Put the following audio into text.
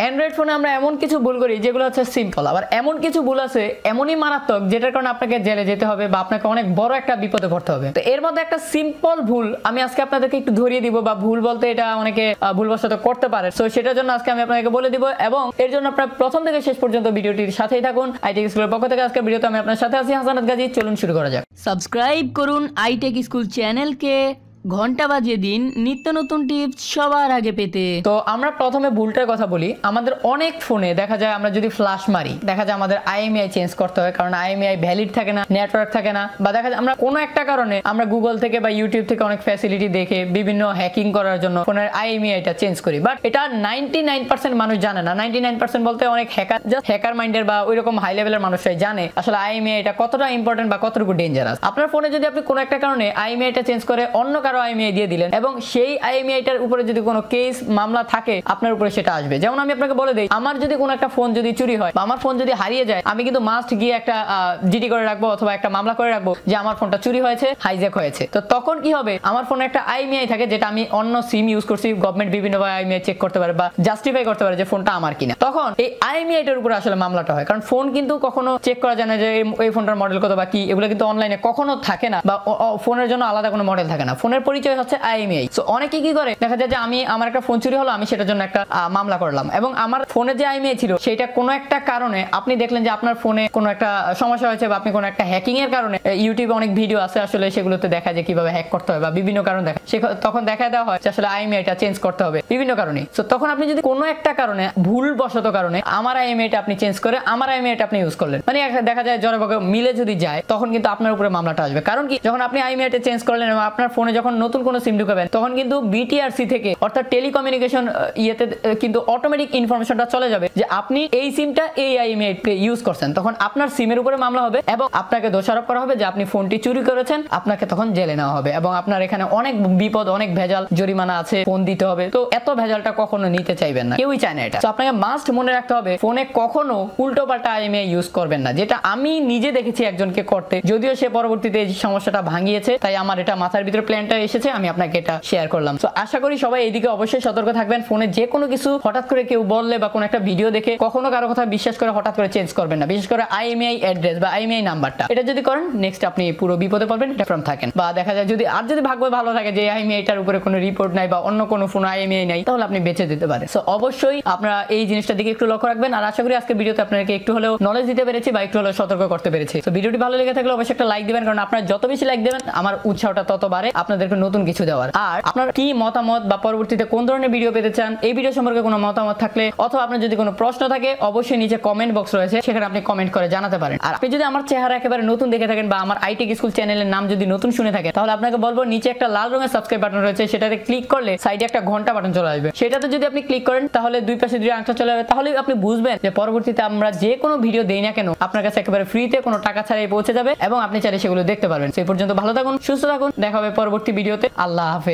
Android ফোনে আমরা এমন কিছু ভুল করি, যেগুলো হচ্ছে সিম্পল আবার এমন কিছু ভুল আছে, এমনই মারাত্মক, যেটার কারণে আপনাকে জেলে যেতে হবে বা আপনাকে অনেক বড় একটা বিপদে পড়তে হবে। তো এর মধ্যে একটা সিম্পল ভুল আমি আজকে আপনাদেরকে একটু ধরিয়ে দিব, বা ভুল বলতে এটা অনেকে ভুলবশত করতে পারে। তো সেটার জন্য আজকে আমি আপনাকে বলে দিব, এবং এর জন্য আপনার প্রথম থেকে শেষ পর্যন্ত ভিডিওটির সাথেই থাকুন। আইটি স্কুলের পক্ষ থেকে আজকে ভিডিওতে আমি আপনার সাথে আছি, হাসানাত গাজী। চলুন শুরু করা যাক। সাবস্ক্রাইব করুন আইটেক স্কুল চ্যানেলকে ঘণ্টা বাজিয়ে দিন, নিত্য নতুন টিপস সবার আগে পেতে। তো আমরা প্রথমে ভুলটার কথা বলি। আমাদের অনেক ফোনে দেখা যায় আমরা যদি ফ্লাশ মারি, দেখা যায় আমাদের আইএমআই চেঞ্জ করতে হয়, কারণ আইএমআই ভ্যালিড থাকে না নেটওয়ার্ক থাকে না, বা দেখা যায় আমরা কোনো একটা কারণে আমরা গুগল থেকে বা ইউটিউব থেকে অনেক ফ্যাসিলিটি দেখে বিভিন্ন হ্যাকিং করার জন্য ফোনের আইএমআইটা চেঞ্জ করি। বাট এটা নাইনটি নাইন পার্সেন্ট মানুষ জানে না। নাইনটি নাইন পার্সেন্ট বলতে অনেক হ্যাকার জাস্ট হ্যাকার মাইন্ডের বা ওই রকম হাই লেভেলের মানুষরাই জানে আসলে আইএমআইটা কতটা ইম্পর্টেন্ট বা কতটুকু ডেঞ্জারাস আপনার ফোনে যদি আপনি কোনো একটা কারণে আইএমআইটা চেঞ্জ করে অন্য কারও আইএমআই দিয়ে দিলেন। এবং সেই আইএমআইটার উপরে যদি কোনো কেস মামলা থাকে, আপনার উপরে সেটা আসবে। যেমন আমি আপনাকে বলে দিই, আমার যদি কোনো একটা ফোন যদি চুরি হয় বা আমার ফোন যদি হারিয়ে যায়, আমি কিন্তু মাস্ট গিয়ে একটা জিডি করে রাখব অথবা একটা মামলা করে রাখব যে আমার ফোনটা চুরি হয়েছে হাইজ্যাক হয়েছে। তো তখন কি হবে? আমার ফোনে একটা আইএমআই থাকে যেটা আমি অন্য সিম ইউজ করছি গভর্নমেন্ট বিভিন্নভাবে আইএমআই চেক করতে পারে বা জাস্টিফাই করতে পারে যে ফোনটা আমার কিনা। তখন এই আইএমআইটার উপরে আসলে মামলাটা হয়। কারণ ফোন কিন্তু কখনো চেক করা যায় না যে এই- ফোনটার মডেল কত বা কি, এগুলো কিন্তু অনলাইনে কখনো থাকে না বা ফোনের জন্য আলাদা কোনো মডেল থাকে না। ফোনের পরিচয় হচ্ছে আইএমআই সো অনেকে কি করে? দেখা যায় যে আমি, আমার একটা ফোন চুরি হলো, আমি সেটার জন্য একটা মামলা করলাম। এবং আমার ফোনে যে আইএমআই ছিল সেটা কোনো একটা কারণে, আপনি দেখলেন যে আপনার ফোনে কোনো একটা সমস্যা হয়েছে বা আপনি কোনো একটা হ্যাকিং এর কারণে ইউটিউবে অনেক ভিডিও আছে আসলে, সেগুলোতে দেখা যায় কীভাবে হ্যাক করতে হয় বা বিভিন্ন কারণ দেখা তখন দেখা দেওয়া হয় যে আসলে আইএমআইটা চেঞ্জ করতে হবে, বিভিন্ন কারণে সো তখন আপনি যদি কোনো একটা কারণে ভুল বশত কারণে, আমার আইএমআইটা আপনি চেঞ্জ করে, আমার আইএমআইটা আপনি ইউজ করলেন। মানে দেখা যায় জরে মিলে যদি যায়, তখন কিন্তু আপনার উপরে মামলাটা আসবে। কারণ কি, যখন আপনি আইএমআইটা চেঞ্জ করলেন এবং আপনার ফোনে যখন নতুন কোনো সিম ঢুকাবেন, তখন কিন্তু বিটিআরসি থেকে, অর্থাৎ টেলিকমিউনিকেশন ইয়েতে কিন্তু অটোমেটিক ইনফরমেশনটা চলে যাবে যে আপনি এই সিমটা এই আইএমআই ইউজ করছেন। তখন আপনার সিমের উপরে মামলা হবে এবং আপনাকে দোষারোপ করা হবে যে আপনি ফোনটি চুরি করেছেন, আপনাকে তখন জেলে নেওয়া হবে এবং আপনার এখানে অনেক বিপদ, অনেক ভেজাল জরিমানা আছে, ফোন দিতে হবে। তো এত ভেজালটা কখনো নিতে চাইবেন না, কেউই চায় না এটা। তো আপনাকে মাস্ট মনে রাখতে হবে, ফোনে কখনো উল্টো পাল্টা আইএমআই ইউজ করবেন না, যেটা আমি নিজে দেখেছি একজনকে করতে, যদিও সে পরবর্তীতে এই সমস্যাটা ভাঙিয়েছে, তাই আমার এটা মাথার ভিতরে প্ল্যানটা এসেছে, আমি আপনাকে এটা শেয়ার করলাম। তো আশা করি সবাই এইদিকে অবশ্যই সতর্ক থাকবেন। ফোনে যে কোনো কিছু হঠাৎ করে কেউ বললে বা কোনো একটা ভিডিও দেখে কখনো কারও কথা বিশ্বাস করে হঠাৎ করে চেঞ্জ করবেন না। বিশেষ করে আইএমআই অ্যাড্রেস বা আইএমআই নাম্বারটা এটা যদি করেন নেক্সট আপনি পুরো বিপদে পড়বেন, এটা ফ্রম থাকেন। বা দেখা যায় যদি আর যদি ভাগ্য ভালো থাকে যে আইএমআইটার উপরে কোনো রিপোর্ট নাই বা অন্য কোনো ফোন আইএমআই নাই, তাহলে আপনি বেঁচে দিতে পারেন। সো অবশ্যই আপনারা এই জিনিসটার দিকে একটু লক্ষ্য রাখবেন। আর আশা করি আজকে ভিডিওতে আপনাকে একটু হলেও নলেজ দিতে পেরেছি বা একটু হলেও সতর্ক করতে পেরেছি। তো ভিডিওটি ভালো লেগে থাকলে অবশ্যই একটা লাইক দিবেন, কারণ আপনারা যত বেশি লাইক দেবেন, আমার উৎসাহটা তত বাড়ে। আপনাদেরকে নতুন কিছু দেওয়ার। আর আপনার কি মতামত বা পরবর্তীতে কোন ধরনের ভিডিও পেতে চান, এই ভিডিও সম্পর্কে কোনো মতামত থাকলে অথবা আপনার যদি কোনো প্রশ্ন থাকে, অবশ্যই নিচে কমেন্ট বক্স রয়েছে, সেখানে আপনি কমেন্ট করে জানাতে পারেন। আর আপনি যদি আমার চেহারা একেবারে নতুন দেখে থাকেন বা আমার আইটি স্কুল চ্যানেলের নাম যদি নতুন শুনে থাকেন, তাহলে আপনাকে বলব নিচে একটা লাল রঙের সাবস্ক্রাইব বাটন রয়েছে, সেটাতে ক্লিক করলে সাইডে একটা ঘণ্টা বাটন চলে আসবে। সেটাতে যদি আপনি ক্লিক করেন, তাহলে দুই পাশে দুই আংটা চলে যাবে তাহলে আপনি বুঝবেন যে পরবর্তীতে আমরা যে কোনো ভিডিও দেই না কেন, আপনার কাছে একেবারে ফ্রিতে কোনো টাকা ছাড়াই পৌঁছে যাবে এবং আপনি চাইলে সেগুলো দেখতে পারবেন। সেই পর্যন্ত ভালো থাকুন, সুস্থ থাকুন, দেখা হবে পরবর্তী ভিডিওতে। আল্লাহ হাফেজ।